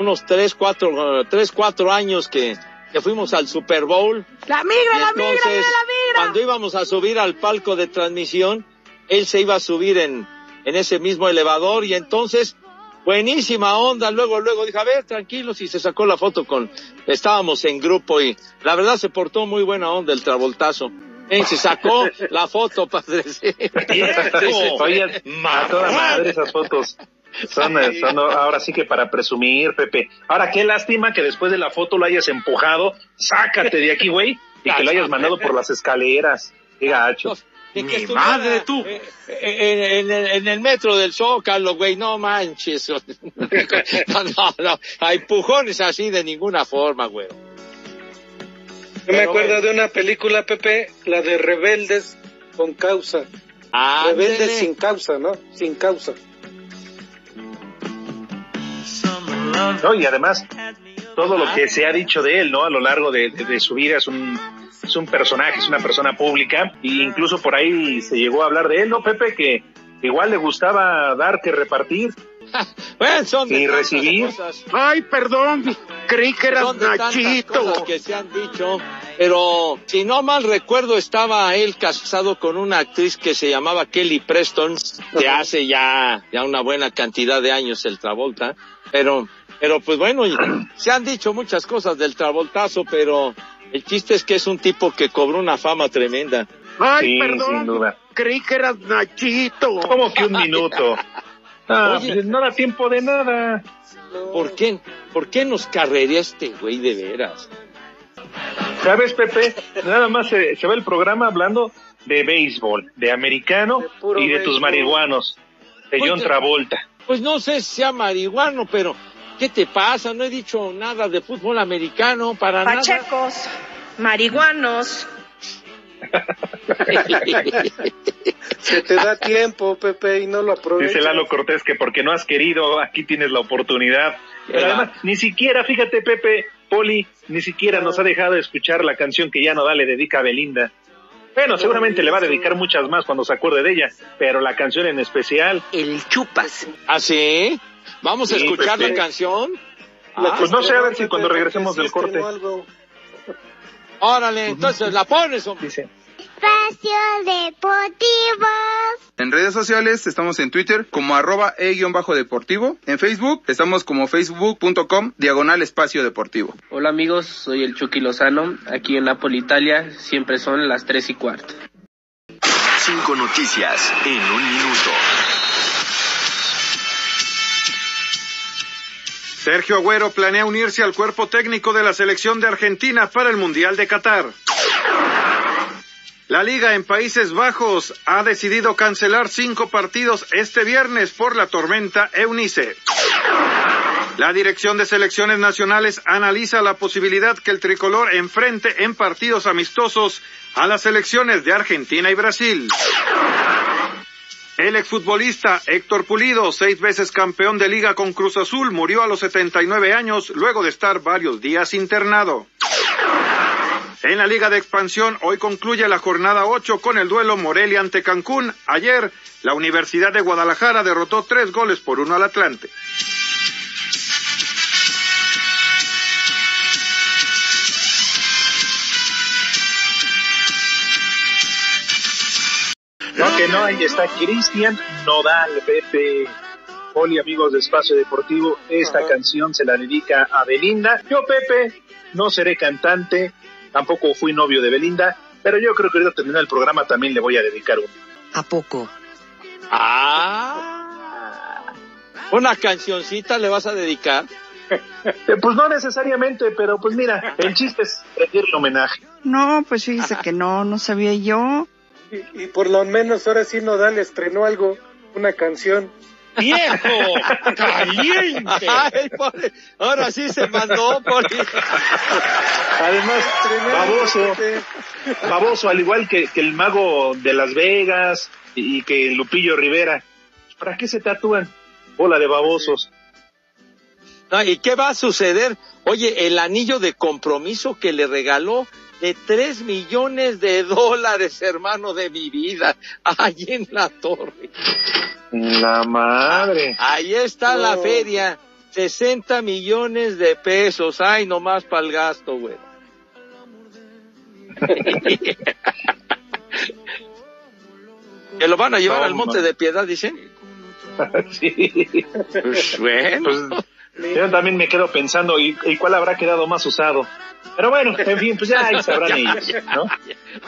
unos tres, cuatro, eh, tres, cuatro años que, que fuimos al Super Bowl. La migra, la migra, la migra. cuando íbamos a subir al palco de transmisión, él se iba a subir en, en ese mismo elevador y entonces, buenísima onda, luego, luego dijo, a ver, tranquilos, y se sacó la foto con, estábamos en grupo y la verdad se portó muy buena onda el travoltazo. Y se sacó la foto, padre. sí. Oye, a toda madre esas fotos. Son, eh, son ahora sí que para presumir, Pepe. Ahora, qué lástima que después de la foto lo hayas empujado. Sácate de aquí, güey. Y que lo hayas mandado por las escaleras. Qué gacho. Y que estuviera, tú. eh, eh, en, en- en el metro del Zócalo, güey, no manches. No, no, no, a empujones así de ninguna forma, güey. Yo me acuerdo de una película, Pepe, la de Rebeldes con causa. Rebeldes sin causa, ¿no? Sin causa. No, y además, todo lo que se ha dicho de él, ¿no? A lo largo de, de- de su vida es un, es un personaje, es una persona pública. E incluso por ahí se llegó a hablar de él, ¿no, Pepe? Que igual le gustaba dar que repartir. Bueno, son y recibir. cosas. Ay, perdón, creí que eras Nachito. cosas que se han dicho, pero si no mal recuerdo estaba él casado con una actriz que se llamaba Kelly Preston, que hace ya, ya una buena cantidad de años el Travolta, pero, pero pues bueno, y se han dicho muchas cosas del Travoltazo, pero el chiste es que es un tipo que cobró una fama tremenda. Ay, Sí, perdón, sin duda. creí que eras Nachito. ¿Cómo que un minuto? Ah, Oye. pues no da tiempo de nada. ¿Por qué, por qué nos carrería este güey de veras? ¿Sabes, Pepe? Nada más se, se va el programa hablando de béisbol, de americano y de tus marihuanos, de John. Travolta. Pues no sé si sea marihuano, pero ¿qué te pasa? No he dicho nada de fútbol americano para nada. Pachecos, marihuanos. Se te da tiempo, Pepe, y no lo aprovechas. Dice Lalo Cortés que porque no has querido, aquí tienes la oportunidad. Pero además, ni siquiera, fíjate, Pepe, Poli, ni siquiera nos ha dejado escuchar la canción que ya no da le dedica a Belinda. Bueno, seguramente le va a dedicar muchas más cuando se acuerde de ella, pero la canción en especial. El Chupas. ¿Ah, sí? ¿Vamos a Sí, escuchar la canción? pues no sé, a ver si cuando regresemos del corte. Órale, entonces la pones, hombre. Espacio Deportivo. En redes sociales estamos en Twitter como arroba e-deportivo. En Facebook estamos como facebook.com diagonal espacio deportivo. Hola amigos, soy el Chucky Lozano. Aquí en Napoli, Italia, siempre son las tres y cuarto. Cinco noticias en un minuto. Sergio Agüero planea unirse al cuerpo técnico de la selección de Argentina para el Mundial de Qatar. La liga en Países Bajos ha decidido cancelar cinco partidos este viernes por la tormenta Eunice. La Dirección de Selecciones Nacionales analiza la posibilidad que el tricolor enfrente en partidos amistosos a las selecciones de Argentina y Brasil. El exfutbolista Héctor Pulido, seis veces campeón de liga con Cruz Azul, murió a los 79 años luego de estar varios días internado. En la Liga de Expansión, hoy concluye la jornada 8 con el duelo Morelia ante Cancún. Ayer, la Universidad de Guadalajara derrotó tres goles por uno al Atlante. No, que no, ahí está Cristian Nodal, Pepe. Poli, amigos de Espacio Deportivo, esta canción se la dedica a Belinda. Yo, Pepe, no seré cantante, tampoco fui novio de Belinda, pero yo creo que ahorita terminar el programa también le voy a dedicar uno. ¿A poco? Ah. ¿Una cancioncita le vas a dedicar? Pues no necesariamente, pero pues mira, el chiste es rendirle homenaje. No, pues fíjese que no, no sabía yo. Y, y por lo menos ahora sí Nodal estrenó algo, una canción. ¡Viejo! ¡Caliente! Ay, pobre. Ahora sí se mandó, Poli. Además, baboso, baboso, al igual que, que el mago de Las Vegas y, y que Lupillo Rivera. ¿Para qué se tatúan? Bola de babosos. No, ¿Y qué va a suceder? Oye, el anillo de compromiso que le regaló de tres millones de dólares, hermano de mi vida, allí en la torre. La madre. Ahí está la feria, 60 millones de pesos. Ay, nomás para el gasto, güey. que lo van a llevar No, al Monte de Piedad, dicen. sí. Pues bueno. Pues, yo también me quedo pensando, ¿y, y cuál habrá quedado más usado? Pero bueno, en fin, pues ya ahí sabrán ellos, ¿no?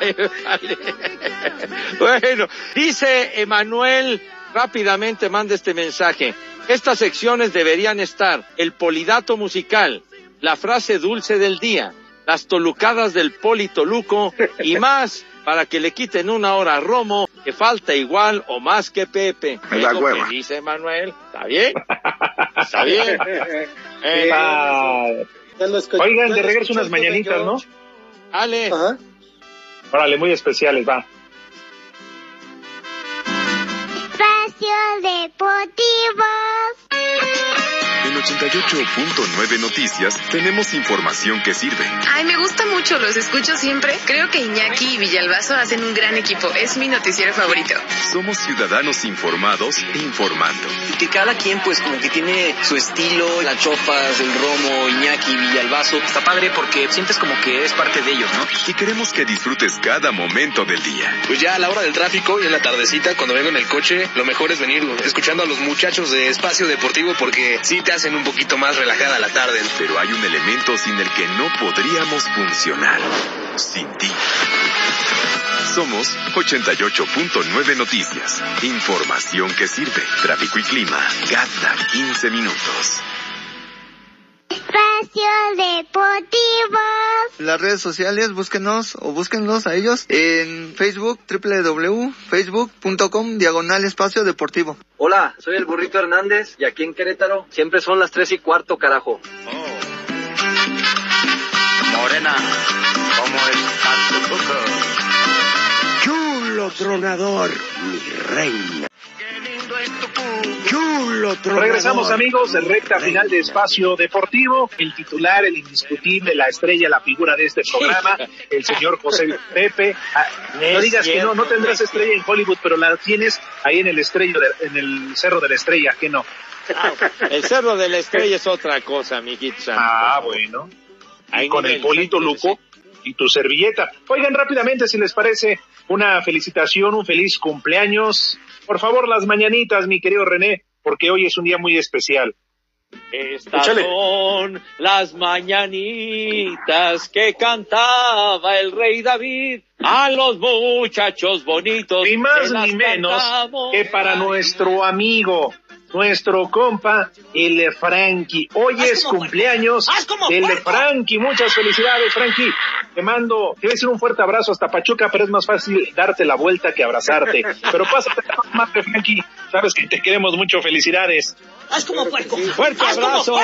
bueno, dice Emanuel, rápidamente manda este mensaje. Estas secciones deberían estar el polidato musical, la frase dulce del día, las tolucadas del Poli Toluco y más para que le quiten una hora a Romo que falta igual o más que Pepe. Me da Es lo hueva. que dice Emanuel. ¿Está bien? ¿Está bien? Eh, Ah, Oigan, de regreso unas mañanitas, ¿no? Ale. Órale, muy especiales, va. Espacio Deportivo. En 88.9 Noticias tenemos información que sirve. Ay, me gusta mucho, los escucho siempre. Creo que Iñaki y Villalbazo hacen un gran equipo. Es mi noticiero favorito. Somos ciudadanos informados e informando. Y que cada quien pues como que tiene su estilo, las chofas, el romo, Iñaki, Villalbazo. Está padre porque sientes como que eres parte de ellos, ¿no? Y queremos que disfrutes cada momento del día. Pues ya a la hora del tráfico y en la tardecita, cuando vengo en el coche, lo mejor es venir escuchando a los muchachos de Espacio Deportivo porque sí te un poquito más relajada la tarde. Pero hay un elemento sin el que no podríamos funcionar. Sin ti. Somos 88.9 Noticias. Información que sirve. Tráfico y clima. Cada 15 minutos. Espacio Deportivo. Las redes sociales, búsquenos o búsquenlos a ellos en Facebook, www.facebook.com, diagonal espacio deportivo. Hola, soy el burrito Hernández y aquí en Querétaro siempre son las tres y cuarto, carajo. Morena, ¿cómo está tu? Chulo tronador, mi reina. Chulo. Regresamos amigos en recta final de Espacio Deportivo. El titular, el indiscutible, la estrella, la figura de este programa, el señor José Pepe. Ah, no digas que no, no tendrás estrella en Hollywood, pero la tienes ahí en el estrello, de- en el Cerro de la Estrella, que no. El Cerro de la Estrella es otra cosa, amiguito. santo. Ah, bueno. Con el polito Luco y tu servilleta. Oigan rápidamente, si les parece, una felicitación, un feliz cumpleaños. Por favor, las mañanitas, mi querido René, porque hoy es un día muy especial. Estas Échale. son las mañanitas que cantaba el rey David a los muchachos bonitos. Ni más ni menos que para nuestro amigo, nuestro compa, el Frankie. Hoy es cumpleaños del Frankie. Muchas felicidades, Frankie. Te mando, te voy a decir un fuerte abrazo hasta Pachuca, pero es más fácil darte la vuelta que abrazarte. Pero pásate más, Frankie. Sabes que te queremos mucho. Felicidades. ¡Haz como puerco! ¡Fuerte abrazo!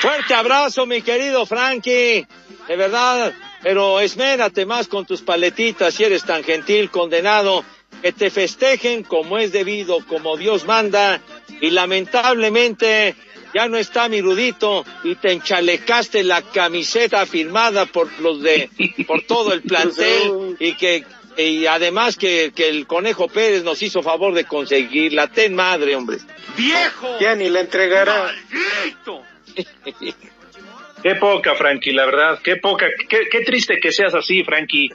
Fuerte abrazo, mi querido Frankie. De verdad, pero esmérate más con tus paletitas si eres tan gentil, condenado. Que te festejen como es debido, como Dios manda. Y lamentablemente ya no está mi rudito y te enchalecaste la camiseta firmada por los de, por todo el plantel y que, y además que, que el Conejo Pérez nos hizo favor de conseguirla. Ten madre, hombre. ¡Viejo! Ya ni la entregará. Qué poca, Frankie, la verdad, qué poca, qué, qué triste que seas así, Frankie.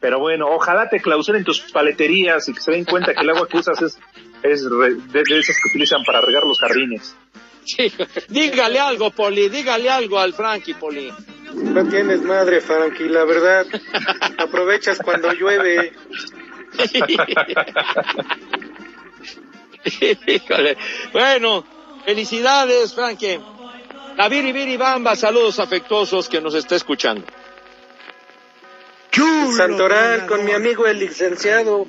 Pero bueno, ojalá te clausuren tus paleterías y que se den cuenta que el agua que usas es, es re- de, de esas que utilizan para regar los jardines. Sí, dígale algo, Poli, dígale algo al Frankie, Poli. No tienes madre, Frankie, la verdad. Aprovechas cuando llueve. Híjole. Bueno, felicidades, Frankie. La Viri Viri Bamba, saludos afectuosos que nos está escuchando. Santoral con mi amigo el licenciado.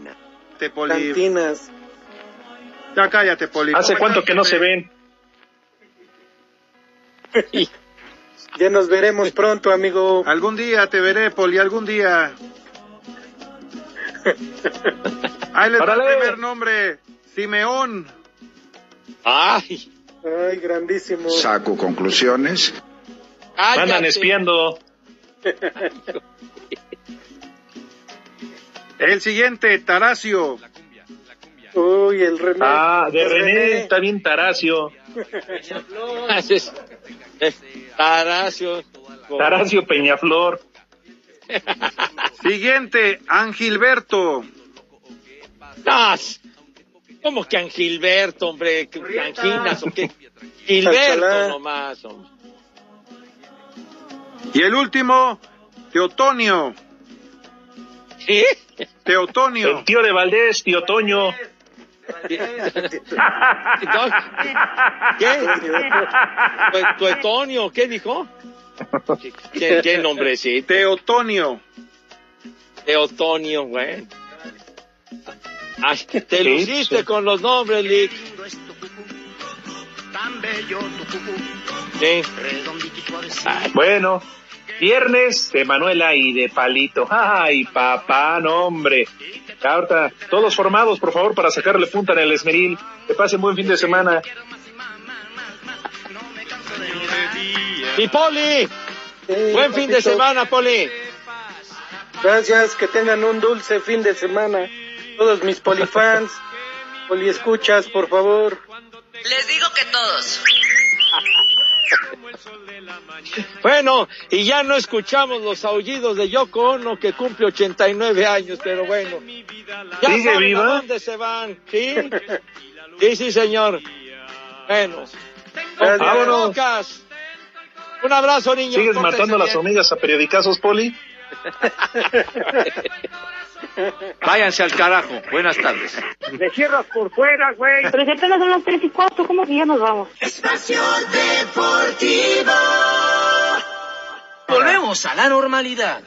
Te Poli. Cantinas. Ya cállate, Poli. ¿Hace cuánto que no se ven? Ya nos veremos pronto, amigo. Algún día te veré, Poli, algún día. Ahí les va el primer nombre. Simeón. Ay. Ay, grandísimo. Saco conclusiones. Andan espiando. El siguiente, Taracio. Uy, el René. Ah, de René, está bien Taracio. Taracio. Taracio Peñaflor. Siguiente, Angilberto. Ah, ¿Cómo que Angilberto, hombre? ¿Qué- ¿Anginas o qué? Gilberto nomás, hombre. Y el último, Teotonio. ¿Qué? Teotonio. El tío de Valdés, tío Toño. ¿Qué? ¿Tu- ¿Tu Etonio? ¿Qué dijo? ¿Qué, qué nombrecito? Teotonio. Teotonio, güey. Ay, te Sí, luciste sí. con los nombres, Lick. Sí. Bueno, viernes de Manuela y de Palito. Ay, papá, no, hombre. Ya, Ahorita, todos formados, por favor, para sacarle punta en el esmeril. Que pasen buen fin de semana. Y Poli, buen fin de semana, Poli. Gracias, que tengan un dulce fin de semana. Todos mis polifans, poliescuchas, por favor. Les digo que todos. Bueno, y ya no escuchamos los aullidos de Yoko Ono que cumple 89 años, pero bueno. Ya ¿Sigue saben viva? a dónde se van, ¿sí? Sí, sí, señor. Bueno. Vámonos. Un abrazo, niños. ¿Sigues matando a las hormigas a periodicazos, Poli? Váyanse al carajo. Buenas tardes. Le cierras por fuera, güey. Pero si apenas son las tres y cuarto, ¿cómo que ya nos vamos? Espacio Deportivo. Volvemos a la normalidad.